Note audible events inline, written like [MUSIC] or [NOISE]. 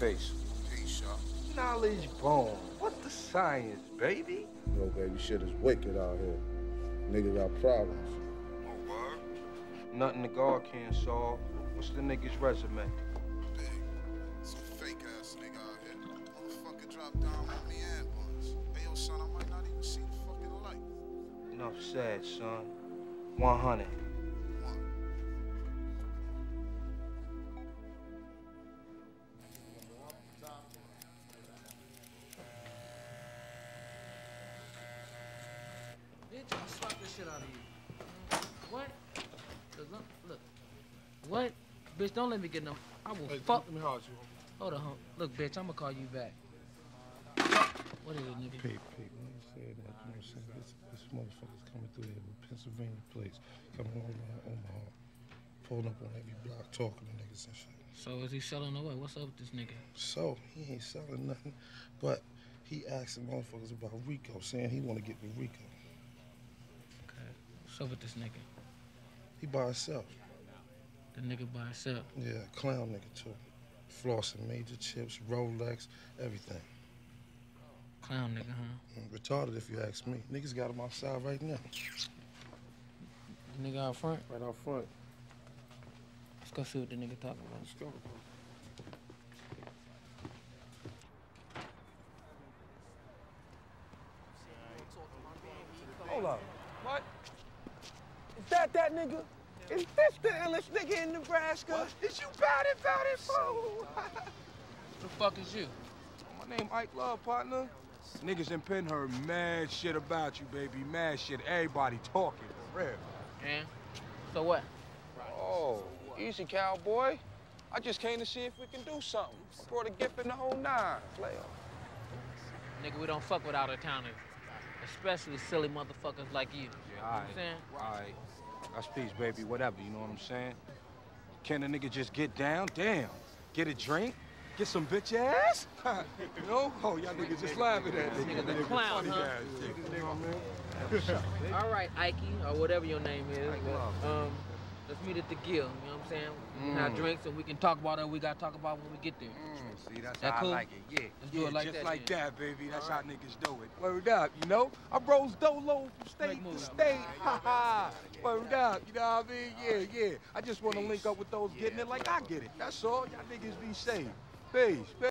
Peace. Peace, y'all. Knowledge bone. What's the science, baby? Yo, baby, shit is wicked out here. Nigga got problems. Oh, word? Nothing the guard can't solve. What's the nigga's resume? Big. Some fake ass nigga out here. Motherfucker dropped down on me and once. Hey, yo, son, I might not even see the fucking light. Enough said, son. 100. Shit out of you. What? Cause look, look. What? Bitch, don't let me get no. I will fuck. Let me hold you. Hold on, Look, bitch, I'ma call you back. What is it, nigga? Pete, Pete, when you say that, you know what I'm saying? This, this motherfucker's coming through here with Pennsylvania plates, coming all around Omaha, pulling up on every block, talking to niggas and shit. So is he selling away? What's up with this nigga? So, he ain't selling nothing, but he asking motherfuckers about Rico, saying he want to get with Rico. Okay. What's up with this nigga? He by himself. The nigga by himself. Yeah, clown nigga too. Flossing major chips, Rolex, everything. Clown nigga, huh? Mm, Retarded if you ask me. Niggas got him outside right now. The nigga out front. Right out front. Let's go see what the nigga talking about. Let's go. Hold up. What? Is that that nigga? Is this the illest nigga in Nebraska? Is you bout it, bout it, fool? Who the fuck is you? My name Ike Love, partner. Niggas in Penn heard mad shit about you, baby. Mad shit. Everybody talking, for real. And? So what? Oh, easy, cowboy. I just came to see if we can do something. I brought a gift in the whole nine, player. Nigga, we don't fuck with out of towners. Especially silly motherfuckers like you. Yeah, You know all what right. I'm saying? All right. That's peace, baby. Whatever, you know what I'm saying? Can a nigga just get down? Damn. Get a drink? Get some bitch ass? [LAUGHS] you know? Oh, y'all niggas just laughing at This me. nigga's a clown, huh? ass shit, you know what I mean? All right, Ike, or whatever your name is. But, um, let's meet at the Gill. You know what I'm saying? We can have Mm. drinks and we can talk about it. We gotta talk about when we get there. Mm, see, that's That how cool? I like it. Yeah. Let's do it like just that, like then. that, baby. That's All how niggas do it. Word up, you know? I rose dolo from state to state. Ha ha. Word up, you know what I mean? Yeah, yeah. I just want to link up with those getting it like I get it. That's all. Y'all niggas be safe. Peace.